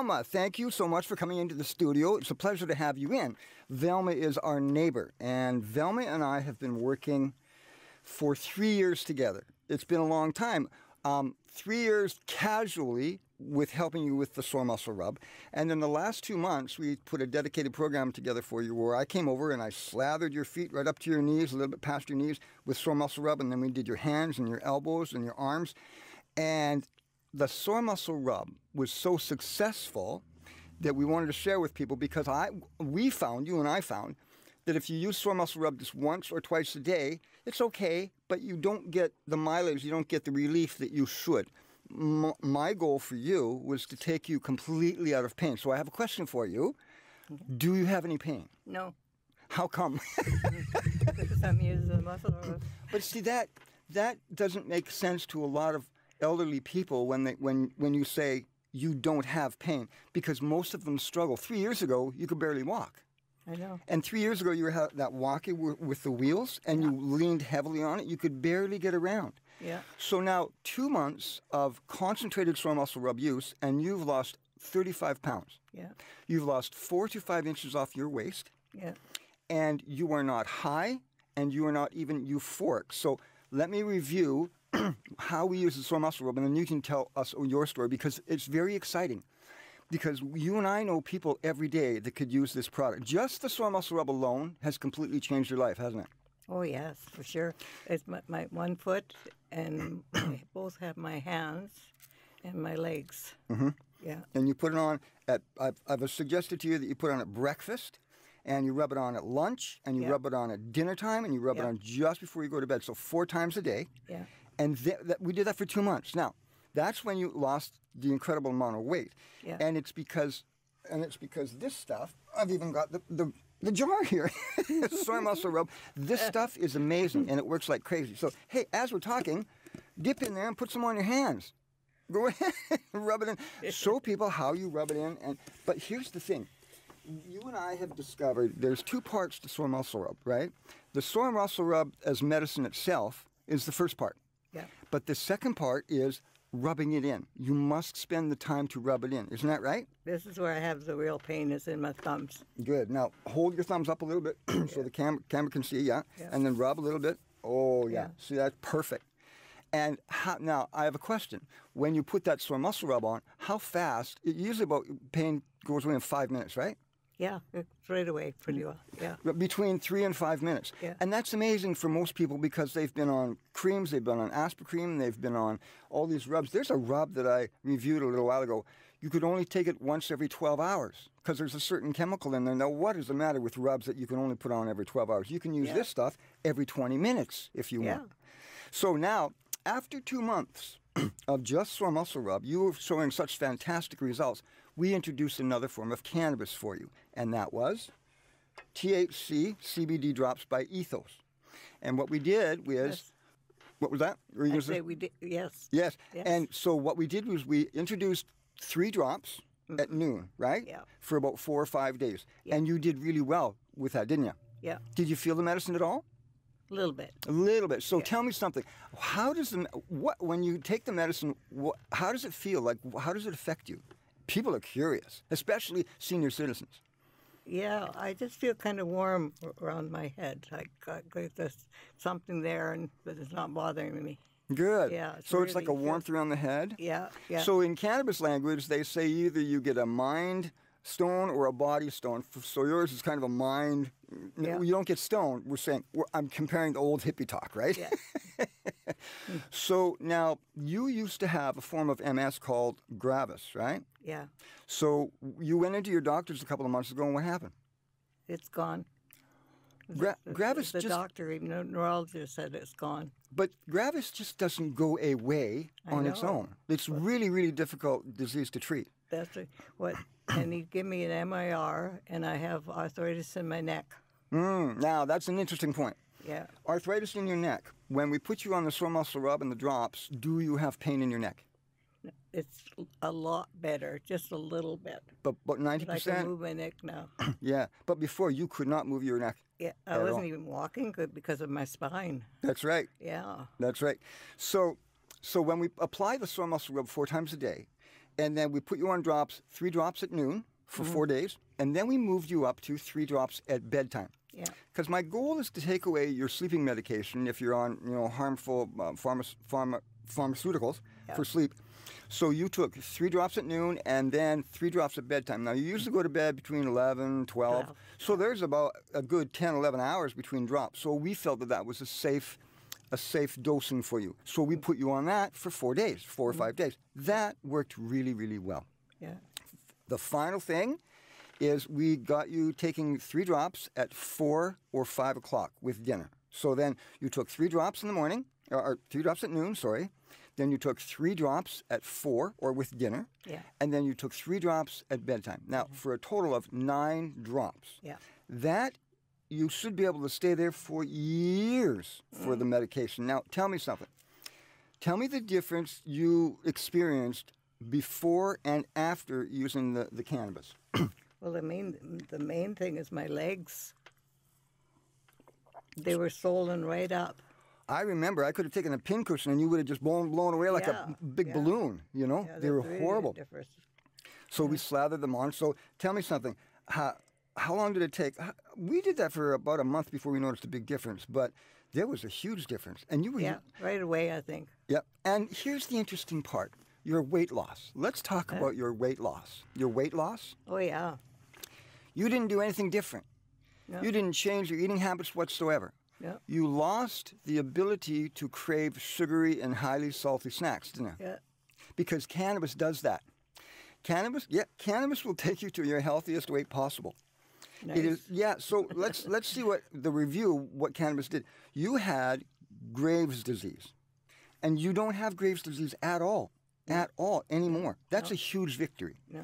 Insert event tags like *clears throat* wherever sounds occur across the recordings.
Velma, thank you so much for coming into the studio. It's a pleasure to have you in. Velma is our neighbor, and Velma and I have been working for three years together. It's been a long time. Um, three years casually with helping you with the sore muscle rub. And in the last two months, we put a dedicated program together for you where I came over and I slathered your feet right up to your knees, a little bit past your knees with sore muscle rub. And then we did your hands and your elbows and your arms. And the sore muscle rub was so successful that we wanted to share with people because I, we found, you and I found, that if you use sore muscle rub just once or twice a day, it's okay, but you don't get the mileage, you don't get the relief that you should. M- my goal for you was to take you completely out of pain. So I have a question for you. Mm-hmm. Do you have any pain? No, How come? *laughs* because I'm using the muscle rub. but see that that doesn't make sense to a lot of elderly people when they when when you say you don't have pain because most of them struggle. 3 years ago, you could barely walk. I know. And three years ago, you were that walkie with the wheels, and you leaned heavily on it. You could barely get around. Yeah. So now, two months of concentrated sore muscle rub use, and you've lost 35 pounds. Yeah. You've lost four to five inches off your waist, Yeah. and you are not high, and you are not even euphoric. So let me review *clears throat* how we use the sore muscle rub, and then you can tell us your story because it's very exciting. Because you and I know people every day that could use this product. Just the sore muscle rub alone has completely changed your life, hasn't it? Oh yes, for sure. It's my, my one foot, and *clears throat* I both have my hands and my legs. Mm-hmm. Yeah. And you put it on at, I've, I've suggested to you that you put it on at breakfast, and you rub it on at lunch, and you Yeah. rub it on at dinner time, and you rub it on just before you go to bed. So four times a day. Yeah. And th- that, we did that for two months. Now, that's when you lost the incredible amount of weight. Yeah. And it's because, and it's because this stuff. I've even got the the, the jar here, *laughs* soy muscle rub. This *laughs* stuff is amazing, and it works like crazy. So hey, as we're talking, dip in there and put some on your hands. Go *laughs* ahead, rub it in. Show people how you rub it in. And but here's the thing. You and I have discovered there's two parts to sore muscle rub, right? The sore muscle rub as medicine itself is the first part. Yeah. But the second part is rubbing it in. You must spend the time to rub it in. Isn't that right? This is where I have the real pain is in my thumbs. Good. Now hold your thumbs up a little bit *clears throat* so the cam- camera can see. Yeah. Yeah. And then rub a little bit. Oh yeah. Yeah. See that's perfect. And how, now I have a question. When you put that sore muscle rub on, how fast? It usually about pain goes away in five minutes, right? Yeah, it's right away pretty mm. well. Yeah. Between three and five minutes. Yeah. And that's amazing for most people because they've been on creams, they've been on aspirin, cream they've been on all these rubs. There's a rub that I reviewed a little while ago. You could only take it once every 12 hours because there's a certain chemical in there. Now, what is the matter with rubs that you can only put on every 12 hours? You can use Yeah. this stuff every 20 minutes if you Yeah. want. So now, after two months *clears throat* of just sore muscle rub, you were showing such fantastic results. We introduced another form of cannabis for you, and that was THC CBD drops by Ethos. And what we did was, Yes. what was that? Were you say- we did. Yes. Yes. Yes. And so what we did was we introduced three drops at noon, right? Mm-hmm. Yeah. For about four or five days. Yeah. And you did really well with that, didn't you? Yeah. Did you feel the medicine at all? A little bit. A little bit. So tell me something. How does the what when you take the medicine? What, how does it feel? Like how does it affect you? People are curious, especially senior citizens. Yeah, I just feel kind of warm around my head. Like, like there's something there, and but it's not bothering me. Good. Yeah, it's so it's like a really warmth around the head. Yeah. Yeah. So in cannabis language, they say either you get a mind stone or a body stone. So yours is kind of a mind. Yeah. You don't get stone. We're saying we're, I'm comparing the old hippie talk, right? Yeah. *laughs* So now you used to have a form of MS called gravis, right? yeah. So you went into your doctors a couple of months ago, and what happened? It's gone. Gra- The- gravis The just, doctor, even the neurologist, said it's gone. but gravis just doesn't go away I on its own. It's really, really difficult disease to treat. That's a- what. and he gave me an MIR, and I have arthritis in my neck. Mm, now that's an interesting point. Yeah. Arthritis in your neck. When we put you on the sore muscle rub and the drops, do you have pain in your neck? It's a lot better, just a little bit. But but ninety But I can percent. move my neck now. *clears throat* Yeah. But before you could not move your neck. Yeah, I wasn't even walking good because of my spine. That's right. Yeah. That's right. So so when we apply the sore muscle rub four times a day, and then we put you on drops, three drops at noon for four mm-hmm. days, and then we moved you up to three drops at bedtime. Yeah. Because my goal is to take away your sleeping medication if you're on, you know, harmful uh, pharma, pharma, pharmaceuticals for sleep. So you took three drops at noon and then three drops at bedtime. Now you usually go to bed between 11, 12. 12, So there's about a good 10, 11 hours between drops. So we felt that that was a safe, a safe dosing for you. So we put you on that for four days, 4 or five days. That worked really, really well. Yeah. The final thing is we got you taking three drops at four or five o'clock with dinner. So then you took three drops in the morning, or, or three drops at noon, sorry. Then you took three drops at four or with dinner. Yeah. And then you took three drops at bedtime. Now, mm-hmm. for a total of nine drops. Yeah. That you should be able to stay there for years for the mm. medication. Now, tell me something. Tell me the difference you experienced before and after using the, the cannabis. *clears throat* Well, the main the main thing is my legs. They were swollen right up. I remember I could have taken a pincushion and you would have just blown, blown away like Yeah, a big yeah. balloon, you know? Yeah, they were really horrible. different. So we slathered them on. So tell me something. How, how long did it take? We did that for about a month before we noticed a big difference, but there was a huge difference. And you were, Yeah, right away. I think. Yep. And here's the interesting part your weight loss. Let's talk about your weight loss. Your weight loss, Oh yeah. You didn't do anything different. No. You didn't change your eating habits whatsoever. Yeah. You lost the ability to crave sugary and highly salty snacks, didn't you? Yeah. Because cannabis does that. Cannabis, yeah, cannabis will take you to your healthiest weight possible. It is, yeah. So *laughs* let's let's see what the review what cannabis did. You had Graves' disease, and you don't have Graves' disease at all, at all anymore. That's a huge victory. No.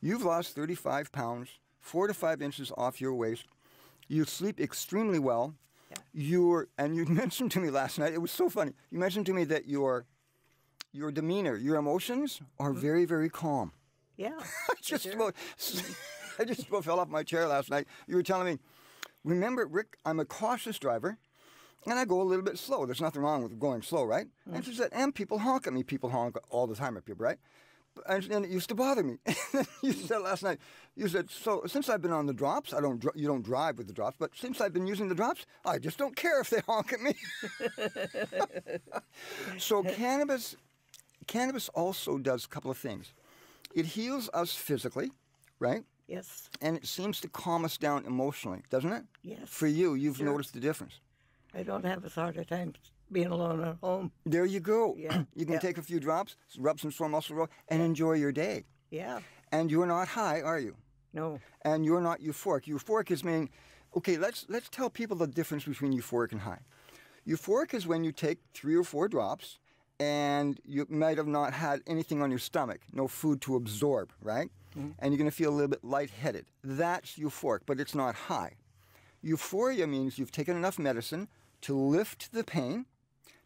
You've lost 35 pounds, four to five inches off your waist. You sleep extremely well. Yeah. You're, and you *laughs* mentioned to me last night. It was so funny. You mentioned to me that your, your demeanor, your emotions are mm-hmm. very, very calm. Yeah. *laughs* I just about, *laughs* I just about fell off my chair last night. You were telling me, remember, Rick, I'm a cautious driver, and I go a little bit slow. There's nothing wrong with going slow, right? And mm. she said, and people honk at me. People honk all the time at people, right? And, and it used to bother me. *laughs* you hmm. said last night, you said, so since I've been on the drops, I don't, dr- you don't drive with the drops, but since I've been using the drops, I just don't care if they *laughs* honk at me. *laughs* so cannabis, cannabis also does a couple of things. It heals us physically, right? Yes. And it seems to calm us down emotionally, doesn't it? Yes. For you, you've Sure. noticed the difference. I don't have as hard a time being alone at home. There you go. *clears throat* Yeah, you can yeah. take a few drops, rub some sore muscle roll, and enjoy your day. Yeah. And you're not high, are you? No. And you're not euphoric. Euphoric is meaning, okay, let's let's tell people the difference between euphoric and high. Euphoric is when you take three or four drops and you might have not had anything on your stomach, no food to absorb, right? Mm-hmm. And you're going to feel a little bit lightheaded. That's euphoric, but it's not high. Euphoria means you've taken enough medicine to lift the pain,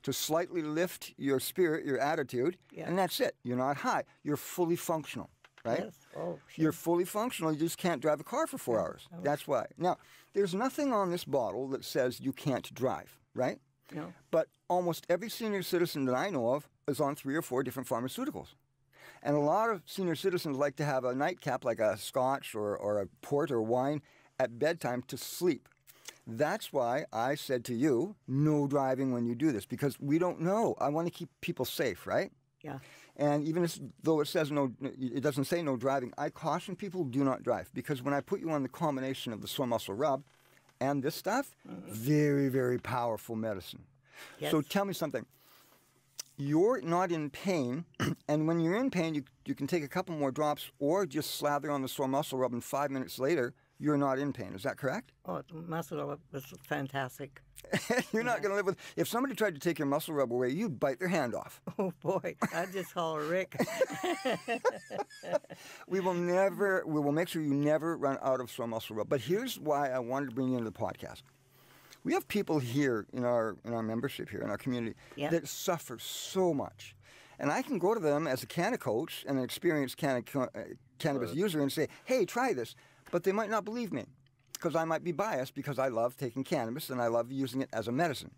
to slightly lift your spirit, your attitude, Yeah. and that's it. You're not high. You're fully functional, right? Yes. Oh, sure. You're fully functional. You just can't drive a car for four hours. That's why. Now, there's nothing on this bottle that says you can't drive, right? No. But almost every senior citizen that I know of is on three or four different pharmaceuticals. And a lot of senior citizens like to have a nightcap like a scotch or, or a port or wine at bedtime to sleep. That's why I said to you, no driving when you do this, because we don't know. I want to keep people safe, right? Yeah. And even as, though it says no, it doesn't say no driving. I caution people do not drive because when I put you on the combination of the sore muscle rub and this stuff, mm-hmm. very very powerful medicine. So tell me something. You're not in pain, *clears throat* and when you're in pain, you you can take a couple more drops or just slather on the sore muscle rub, and five minutes later, you're not in pain. Is that correct? Oh, muscle rub was fantastic. *laughs* you're not going to live with. If somebody tried to take your muscle rub away, you'd bite their hand off. *laughs* Oh boy, I just holler Rick. *laughs* We will never, we will make sure you never run out of sore muscle rub. But here's why I wanted to bring you into the podcast. We have people here in our in our membership here in our community Yeah. that suffer so much, and I can go to them as a canna coach and an experienced canna, uh, cannabis user and say, "Hey, try this," but they might not believe me because I might be biased because I love taking cannabis and I love using it as a medicine.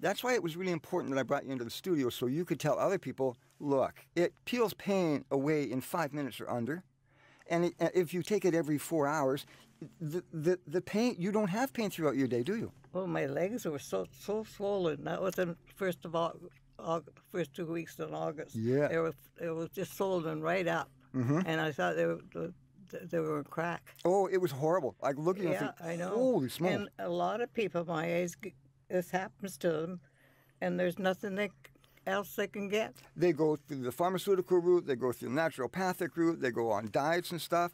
That's why it was really important that I brought you into the studio so you could tell other people, look, it peels pain away in five minutes or under. And it, if you take it every four hours, the, the, the pain, you don't have pain throughout your day, do you? Well, my legs were so so swollen. That was in first of all, August, first two weeks in August. Yeah. They were it was just swollen right up, mm-hmm. and I thought they were they were a crack. Oh, it was horrible. Like looking at Yeah, it, I know. holy smokes. And a lot of people my age, this happens to them, and there's nothing they, else they can get. They go through the pharmaceutical route, they go through the naturopathic route, they go on diets and stuff.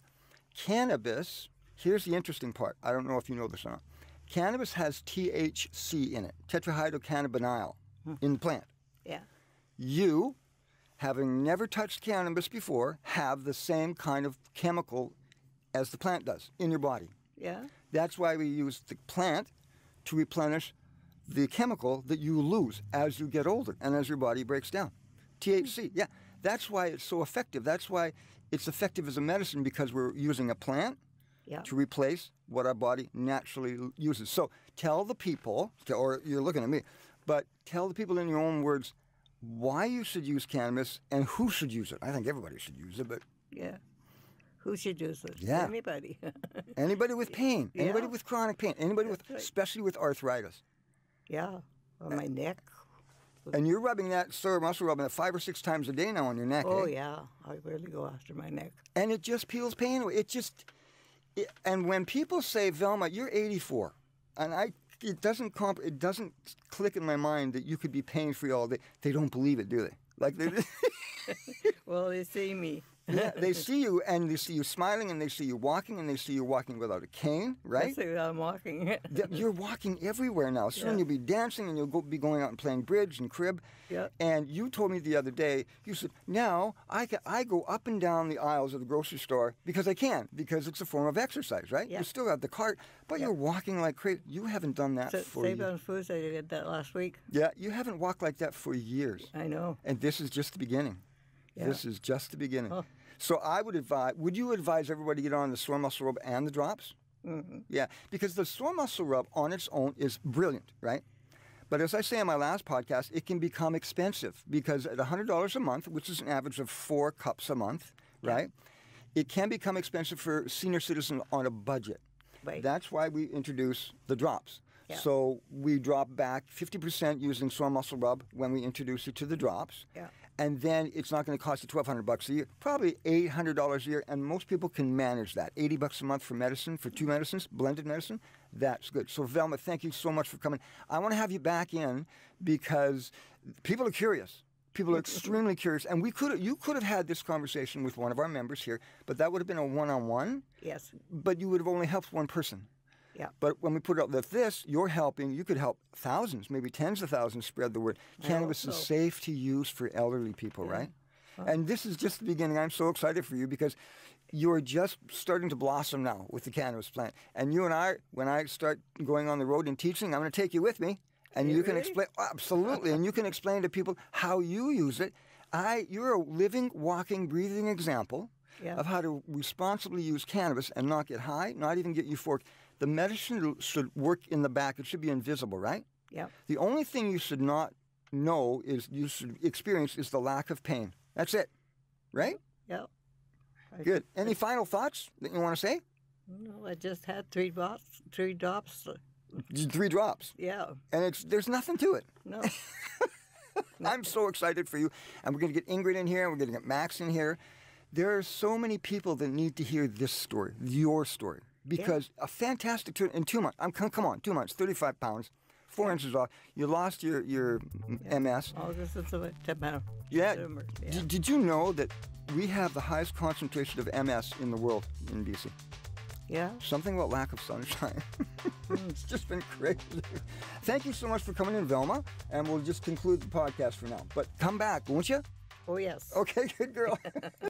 Cannabis, here's the interesting part. I don't know if you know this or not. Cannabis has THC in it, tetrahydrocannabinol, hmm. in the plant. Yeah. You, having never touched cannabis before, have the same kind of chemical as the plant does in your body. Yeah. That's why we use the plant to replenish the chemical that you lose as you get older and as your body breaks down. THC, hmm. yeah. That's why it's so effective. That's why it's effective as a medicine because we're using a plant Yeah. to replace what our body naturally uses. So tell the people, or you're looking at me, but tell the people in your own words why you should use cannabis and who should use it. I think everybody should use it, but Yeah. Who should use it? Yeah. Anybody. *laughs* anybody with pain, anybody with chronic pain, anybody with, right. especially with arthritis. yeah. On my neck. And you're rubbing that sore muscle rubbing it five or six times a day now on your neck. Oh eh? yeah. I really go after my neck. And it just peels pain away. It just, it, and when people say, Velma, you're 84, and I, it doesn't comp, it doesn't click in my mind that you could be pain free all day. They don't believe it, do they? Like they, *laughs* *laughs* Well, they see me. Yeah, *laughs* they see you and they see you smiling and they see you walking and they see you walking without a cane, right? see I'm walking. You're walking everywhere now. Soon Yeah. you'll be dancing and you'll go, be going out and playing bridge and crib. Yeah. And you told me the other day, you said, now I, can, I go up and down the aisles of the grocery store because I can, because it's a form of exercise, right? Yeah. You still have the cart, but you're walking like crazy. You haven't done that Sa- for Save on Foods, I did that last week. Yeah, you haven't walked like that for years. I know. And this is just the beginning. Yeah. This is just the beginning. Oh. So I would advise, would you advise everybody to get on the sore muscle rub and the drops? hmm Yeah, because the sore muscle rub on its own is brilliant, right? But as I say in my last podcast, it can become expensive because at $100 a month, which is an average of four cups a month, right? It can become expensive for senior citizens on a budget. Right. That's why we introduce the drops. Yeah. So we drop back 50% using sore muscle rub when we introduce you to the drops. Yeah. And then it's not going to cost you 1200 bucks a year, probably $800 a year. And most people can manage that. 80 bucks a month for medicine, for two medicines, blended medicine. That's good. So, Velma, thank you so much for coming. I want to have you back in because people are curious. People are extremely curious. And we could you could have had this conversation with one of our members here, but that would have been a one on one, Yes. but you would have only helped one person. Yeah. But when we put out that this, you're helping, you could help thousands, maybe tens of thousands spread the word. I Cannabis is safe to use for elderly people, right? And this is just the beginning. I'm so excited for you because you're just starting to blossom now with the cannabis plant. And you and I, when I start going on the road and teaching, I'm going to take you with me. And you you can really? explain oh, absolutely, and you can explain to people how you use it. I, you're a living, walking, breathing example Yeah. of how to responsibly use cannabis and not get high, not even get euphoric. The medicine should work in the back. It should be invisible, right? Yeah. The only thing you should not know is you should experience is the lack of pain. That's it, right? Yeah. I- Good. Any final thoughts that you want to say? No, I just had three drops. Three drops. Three drops, Yeah. and it's there's nothing to it. No. *laughs* I'm so excited for you, and we're going to get Ingrid in here, and we're going to get Max in here. There are so many people that need to hear this story, your story, because a fantastic turn in two months. I'm come, come on, two months, 35 pounds, four inches off. You lost your your MS. August and September. Yeah. September, yeah. Did, did you know that we have the highest concentration of MS in the world in BC? Yeah. Something about lack of sunshine. *laughs* it's just been crazy. Thank you so much for coming in, Velma, and we'll just conclude the podcast for now. But come back, won't you? Oh yes. Okay, good girl. *laughs*